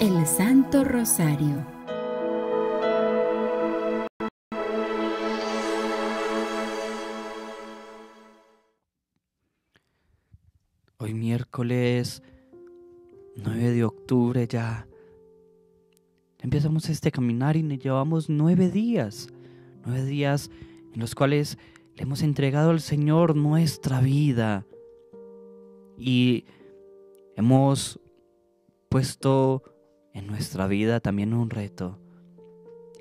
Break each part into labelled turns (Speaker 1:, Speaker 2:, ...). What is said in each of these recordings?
Speaker 1: El Santo Rosario.
Speaker 2: Hoy miércoles 9 de octubre ya. Empezamos este caminar y llevamos nueve días, nueve días en los cuales le hemos entregado al Señor nuestra vida. Y hemos puesto en nuestra vida también un reto,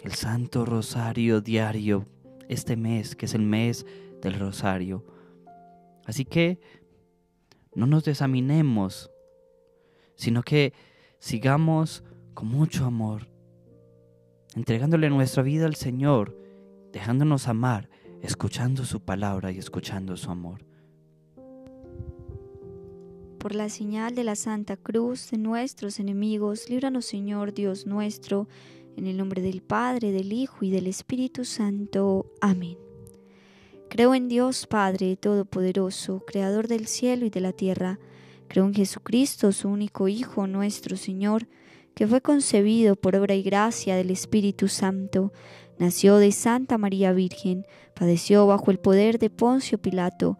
Speaker 2: el Santo Rosario diario, este mes que es el mes del Rosario. Así que no nos desaminemos, sino que sigamos con mucho amor, entregándole nuestra vida al Señor, dejándonos amar, escuchando su palabra y escuchando su amor.
Speaker 3: Por la señal de la Santa Cruz de nuestros enemigos, líbranos Señor Dios nuestro, en el nombre del Padre, del Hijo y del Espíritu Santo. Amén. Creo en Dios Padre Todopoderoso, Creador del cielo y de la tierra. Creo en Jesucristo, su único Hijo, nuestro Señor, que fue concebido por obra y gracia del Espíritu Santo. Nació de Santa María Virgen, padeció bajo el poder de Poncio Pilato,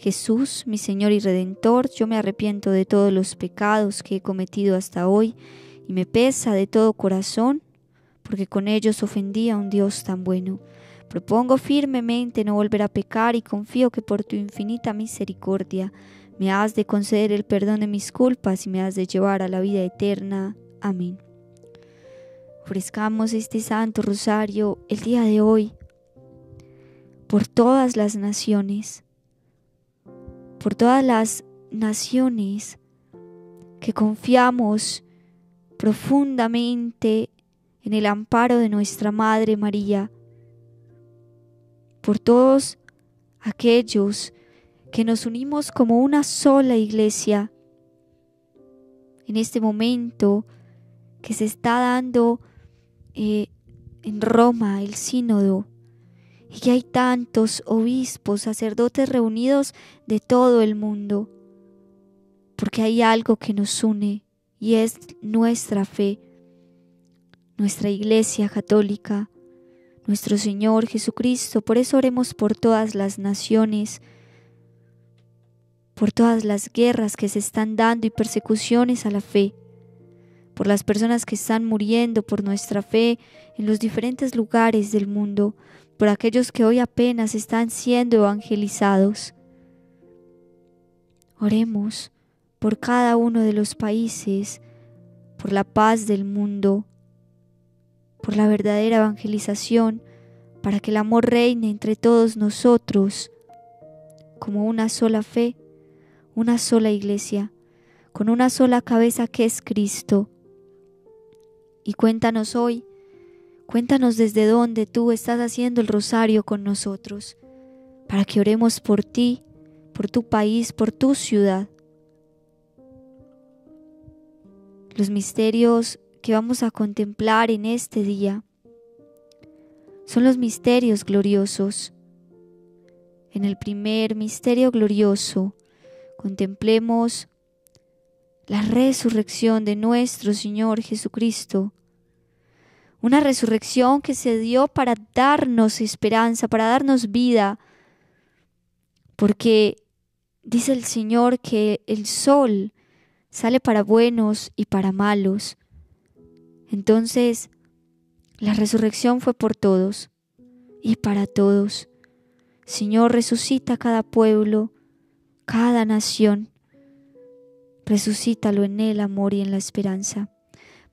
Speaker 3: Jesús, mi Señor y Redentor, yo me arrepiento de todos los pecados que he cometido hasta hoy y me pesa de todo corazón, porque con ellos ofendí a un Dios tan bueno. Propongo firmemente no volver a pecar y confío que por tu infinita misericordia me has de conceder el perdón de mis culpas y me has de llevar a la vida eterna. Amén. Ofrezcamos este Santo Rosario el día de hoy por todas las naciones por todas las naciones que confiamos profundamente en el amparo de nuestra Madre María, por todos aquellos que nos unimos como una sola iglesia en este momento que se está dando eh, en Roma el sínodo y que hay tantos obispos, sacerdotes reunidos de todo el mundo, porque hay algo que nos une y es nuestra fe, nuestra iglesia católica, nuestro Señor Jesucristo. Por eso oremos por todas las naciones, por todas las guerras que se están dando y persecuciones a la fe, por las personas que están muriendo por nuestra fe en los diferentes lugares del mundo, por aquellos que hoy apenas están siendo evangelizados. Oremos por cada uno de los países, por la paz del mundo, por la verdadera evangelización, para que el amor reine entre todos nosotros como una sola fe, una sola iglesia, con una sola cabeza que es Cristo. Y cuéntanos hoy Cuéntanos desde dónde tú estás haciendo el rosario con nosotros, para que oremos por ti, por tu país, por tu ciudad. Los misterios que vamos a contemplar en este día son los misterios gloriosos. En el primer misterio glorioso contemplemos la resurrección de nuestro Señor Jesucristo una resurrección que se dio para darnos esperanza, para darnos vida, porque dice el Señor que el sol sale para buenos y para malos. Entonces, la resurrección fue por todos y para todos. Señor, resucita cada pueblo, cada nación. Resucítalo en el amor y en la esperanza.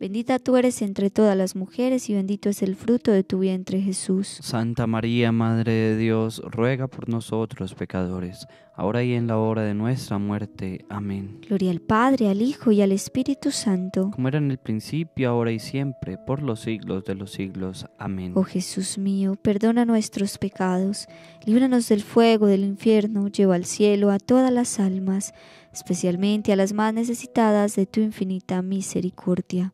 Speaker 3: Bendita tú eres entre todas las mujeres y bendito es el fruto de tu vientre Jesús.
Speaker 2: Santa María, Madre de Dios, ruega por nosotros pecadores, ahora y en la hora de nuestra muerte. Amén.
Speaker 3: Gloria al Padre, al Hijo y al Espíritu Santo.
Speaker 2: Como era en el principio, ahora y siempre, por los siglos de los siglos. Amén.
Speaker 3: Oh Jesús mío, perdona nuestros pecados, líbranos del fuego del infierno, lleva al cielo a todas las almas, especialmente a las más necesitadas de tu infinita misericordia.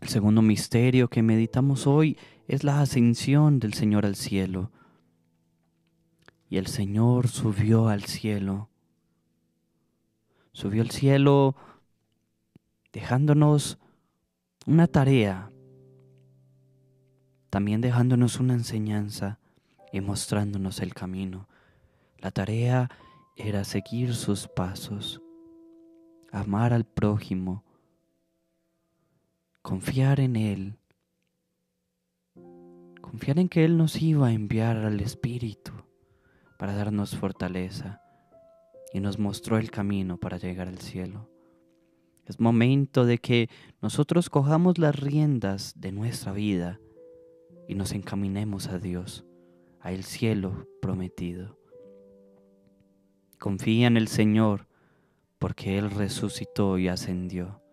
Speaker 2: El segundo misterio que meditamos hoy es la ascensión del Señor al cielo. Y el Señor subió al cielo. Subió al cielo dejándonos una tarea, también dejándonos una enseñanza y mostrándonos el camino. La tarea era seguir sus pasos, amar al prójimo, confiar en Él, confiar en que Él nos iba a enviar al Espíritu para darnos fortaleza y nos mostró el camino para llegar al cielo. Es momento de que nosotros cojamos las riendas de nuestra vida y nos encaminemos a Dios, a el cielo prometido. Confía en el Señor porque Él resucitó y ascendió.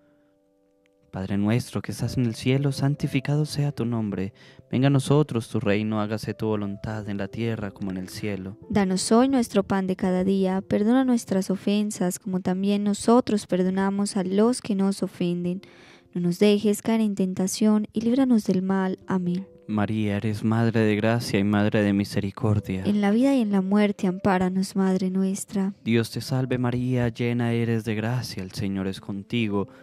Speaker 2: Padre nuestro que estás en el cielo, santificado sea tu nombre. Venga a nosotros tu reino, hágase tu voluntad en la tierra como en el cielo.
Speaker 3: Danos hoy nuestro pan de cada día, perdona nuestras ofensas como también nosotros perdonamos a los que nos ofenden. No nos dejes caer en tentación y líbranos del mal. Amén.
Speaker 2: María, eres Madre de gracia y Madre de misericordia.
Speaker 3: En la vida y en la muerte, ampáranos, Madre nuestra.
Speaker 2: Dios te salve María, llena eres de gracia, el Señor es contigo.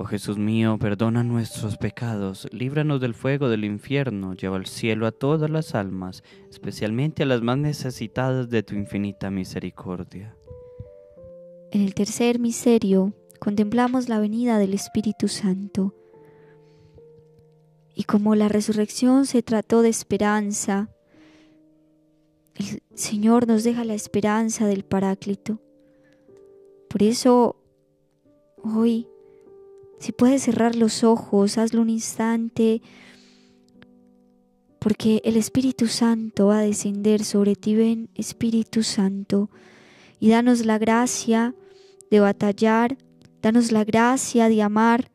Speaker 2: Oh Jesús mío, perdona nuestros pecados, líbranos del fuego del infierno, lleva al cielo a todas las almas, especialmente a las más necesitadas de tu infinita misericordia.
Speaker 3: En el tercer misterio contemplamos la venida del Espíritu Santo. Y como la resurrección se trató de esperanza, el Señor nos deja la esperanza del Paráclito. Por eso hoy si puedes cerrar los ojos, hazlo un instante, porque el Espíritu Santo va a descender sobre ti. Ven, Espíritu Santo, y danos la gracia de batallar, danos la gracia de amar,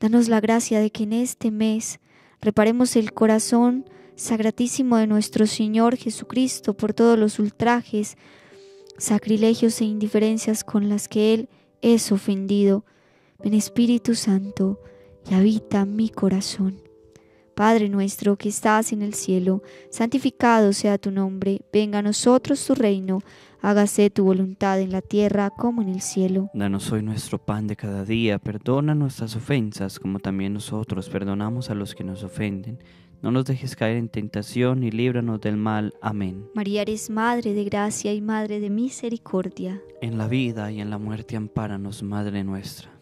Speaker 3: danos la gracia de que en este mes reparemos el corazón sagratísimo de nuestro Señor Jesucristo por todos los ultrajes, sacrilegios e indiferencias con las que Él es ofendido. Ven Espíritu Santo y habita mi corazón. Padre nuestro que estás en el cielo, santificado sea tu nombre, venga a nosotros tu reino, hágase tu voluntad en la tierra como en el cielo.
Speaker 2: Danos hoy nuestro pan de cada día, perdona nuestras ofensas como también nosotros perdonamos a los que nos ofenden. No nos dejes caer en tentación y líbranos del mal. Amén.
Speaker 3: María eres Madre de gracia y Madre de misericordia.
Speaker 2: En la vida y en la muerte ampáranos, Madre nuestra.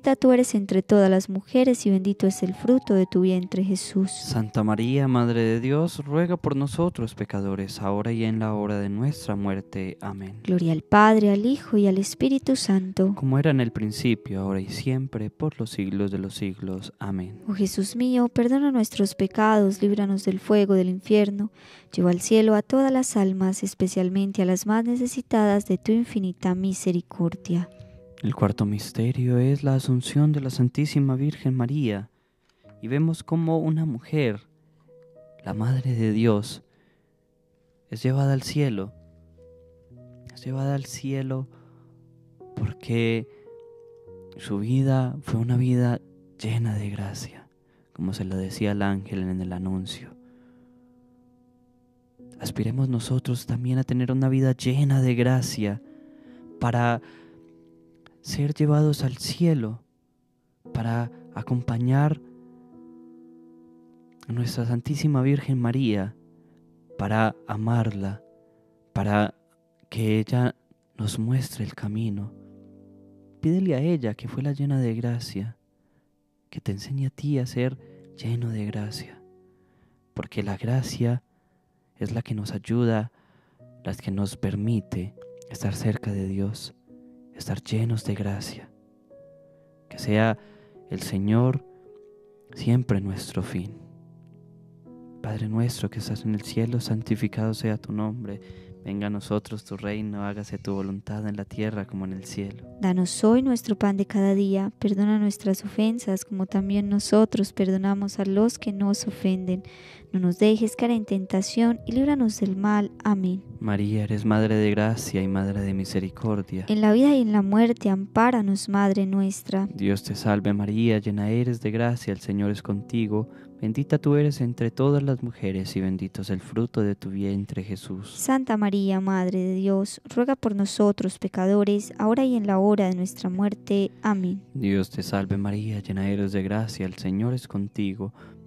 Speaker 3: tú eres entre todas las mujeres y bendito es el fruto de tu vientre Jesús.
Speaker 2: Santa María, Madre de Dios, ruega por nosotros pecadores, ahora y en la hora de nuestra muerte. Amén.
Speaker 3: Gloria al Padre, al Hijo y al Espíritu Santo.
Speaker 2: Como era en el principio, ahora y siempre, por los siglos de los siglos. Amén.
Speaker 3: Oh Jesús mío, perdona nuestros pecados, líbranos del fuego del infierno, lleva al cielo a todas las almas, especialmente a las más necesitadas de tu infinita misericordia.
Speaker 2: El cuarto misterio es la asunción de la Santísima Virgen María y vemos cómo una mujer, la Madre de Dios, es llevada al cielo. Es llevada al cielo porque su vida fue una vida llena de gracia, como se lo decía el ángel en el anuncio. Aspiremos nosotros también a tener una vida llena de gracia para ser llevados al cielo, para acompañar a nuestra Santísima Virgen María, para amarla, para que ella nos muestre el camino. Pídele a ella, que fue la llena de gracia, que te enseñe a ti a ser lleno de gracia, porque la gracia es la que nos ayuda, la que nos permite estar cerca de Dios, estar llenos de gracia. Que sea el Señor siempre nuestro fin. Padre nuestro que estás en el cielo, santificado sea tu nombre. Venga a nosotros tu reino, hágase tu voluntad en la tierra como en el cielo.
Speaker 3: Danos hoy nuestro pan de cada día, perdona nuestras ofensas como también nosotros perdonamos a los que nos ofenden. No nos dejes caer en tentación y líbranos del mal. Amén.
Speaker 2: María, eres Madre de gracia y Madre de misericordia.
Speaker 3: En la vida y en la muerte, ampáranos, Madre nuestra.
Speaker 2: Dios te salve María, llena eres de gracia, el Señor es contigo. Bendita tú eres entre todas las mujeres y bendito es el fruto de tu vientre Jesús.
Speaker 3: Santa María, Madre de Dios, ruega por nosotros pecadores, ahora y en la hora de nuestra muerte. Amén.
Speaker 2: Dios te salve María, llena eres de gracia, el Señor es contigo.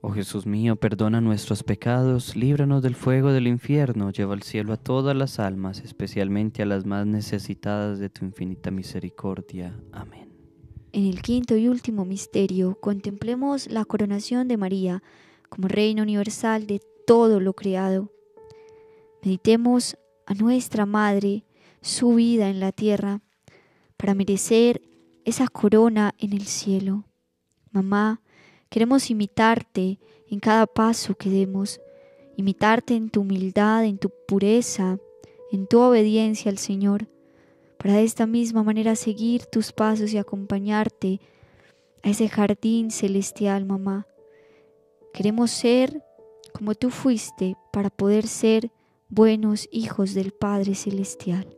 Speaker 2: Oh Jesús mío, perdona nuestros pecados, líbranos del fuego del infierno, lleva al cielo a todas las almas, especialmente a las más necesitadas de tu infinita misericordia. Amén.
Speaker 3: En el quinto y último misterio, contemplemos la coronación de María como reina universal de todo lo creado. Meditemos a nuestra Madre, su vida en la tierra, para merecer esa corona en el cielo. Mamá, Queremos imitarte en cada paso que demos, imitarte en tu humildad, en tu pureza, en tu obediencia al Señor, para de esta misma manera seguir tus pasos y acompañarte a ese jardín celestial, mamá. Queremos ser como tú fuiste para poder ser buenos hijos del Padre Celestial.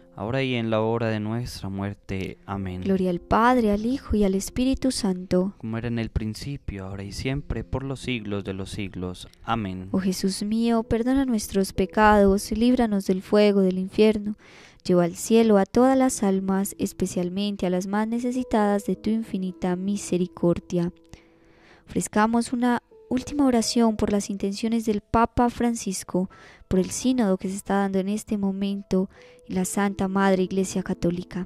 Speaker 2: ahora y en la hora de nuestra muerte. Amén.
Speaker 3: Gloria al Padre, al Hijo y al Espíritu Santo.
Speaker 2: Como era en el principio, ahora y siempre, por los siglos de los siglos. Amén.
Speaker 3: Oh Jesús mío, perdona nuestros pecados, líbranos del fuego del infierno. Lleva al cielo a todas las almas, especialmente a las más necesitadas de tu infinita misericordia. Ofrezcamos una última oración por las intenciones del Papa Francisco, por el sínodo que se está dando en este momento en la Santa Madre Iglesia Católica.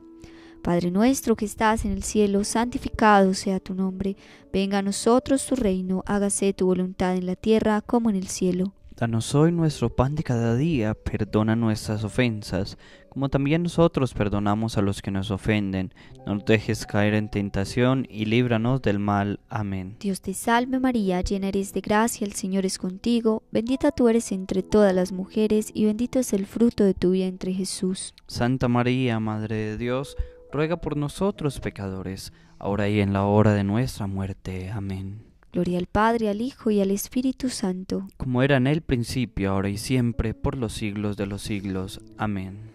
Speaker 3: Padre nuestro que estás en el cielo, santificado sea tu nombre, venga a nosotros tu reino, hágase tu voluntad en la tierra como en el cielo.
Speaker 2: Danos hoy nuestro pan de cada día, perdona nuestras ofensas, como también nosotros perdonamos a los que nos ofenden. No nos dejes caer en tentación y líbranos del mal. Amén.
Speaker 3: Dios te salve María, llena eres de gracia, el Señor es contigo, bendita tú eres entre todas las mujeres y bendito es el fruto de tu vientre Jesús.
Speaker 2: Santa María, Madre de Dios, ruega por nosotros pecadores, ahora y en la hora de nuestra muerte. Amén.
Speaker 3: Gloria al Padre, al Hijo y al Espíritu Santo.
Speaker 2: Como era en el principio, ahora y siempre, por los siglos de los siglos. Amén.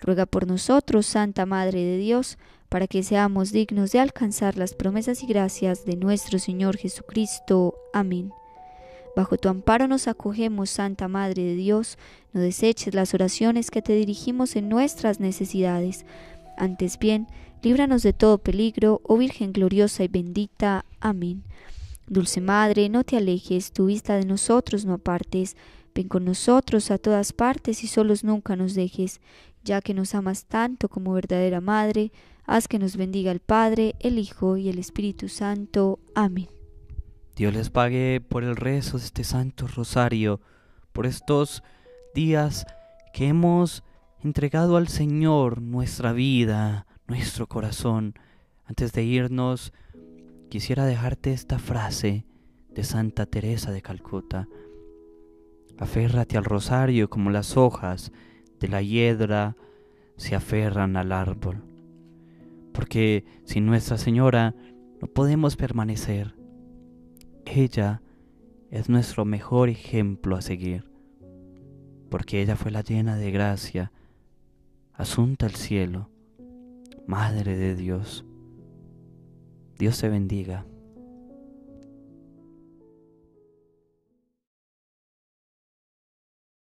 Speaker 3: Ruega por nosotros, Santa Madre de Dios, para que seamos dignos de alcanzar las promesas y gracias de nuestro Señor Jesucristo. Amén. Bajo tu amparo nos acogemos, Santa Madre de Dios, no deseches las oraciones que te dirigimos en nuestras necesidades antes bien, líbranos de todo peligro, oh Virgen gloriosa y bendita. Amén. Dulce Madre, no te alejes, tu vista de nosotros no apartes, ven con nosotros a todas partes y solos nunca nos dejes, ya que nos amas tanto como verdadera Madre, haz que nos bendiga el Padre, el Hijo y el Espíritu Santo. Amén.
Speaker 2: Dios les pague por el rezo de este Santo Rosario, por estos días que hemos entregado al Señor nuestra vida, nuestro corazón. Antes de irnos, quisiera dejarte esta frase de Santa Teresa de Calcuta. Aférrate al rosario como las hojas de la hiedra se aferran al árbol. Porque sin Nuestra Señora no podemos permanecer. Ella es nuestro mejor ejemplo a seguir. Porque ella fue la llena de gracia asunta al cielo, Madre de Dios. Dios te bendiga.